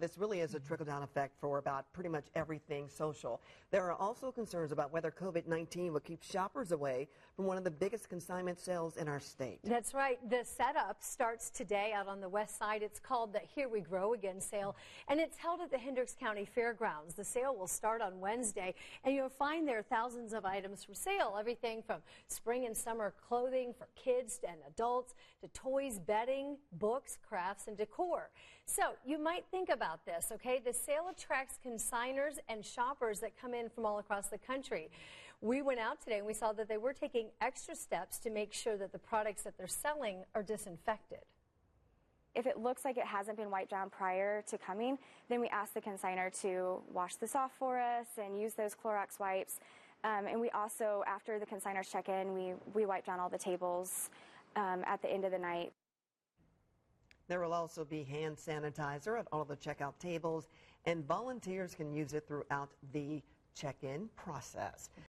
this really is a mm-hmm. trickle down effect for about pretty much everything social. There are also concerns about whether COVID 19 will keep shoppers away from one of the biggest consignment sales in our state. That's right. The setup starts today out on the west side. It's called the Here We Grow Again sale, and it's held at the Hendricks County Fairgrounds. The sale will start on Wednesday, and you'll find there thousands of items for sale everything from spring and summer clothing for kids and adults to toys, bedding, books, crafts, and decor. So you might think about this, okay? The sale attracts consigners and shoppers that come in from all across the country. We went out today and we saw that they were taking extra steps to make sure that the products that they're selling are disinfected. If it looks like it hasn't been wiped down prior to coming, then we ask the consigner to wash this off for us and use those Clorox wipes. Um, and we also, after the consigners check in, we, we wipe down all the tables um, at the end of the night. There will also be hand sanitizer at all the checkout tables, and volunteers can use it throughout the check in process.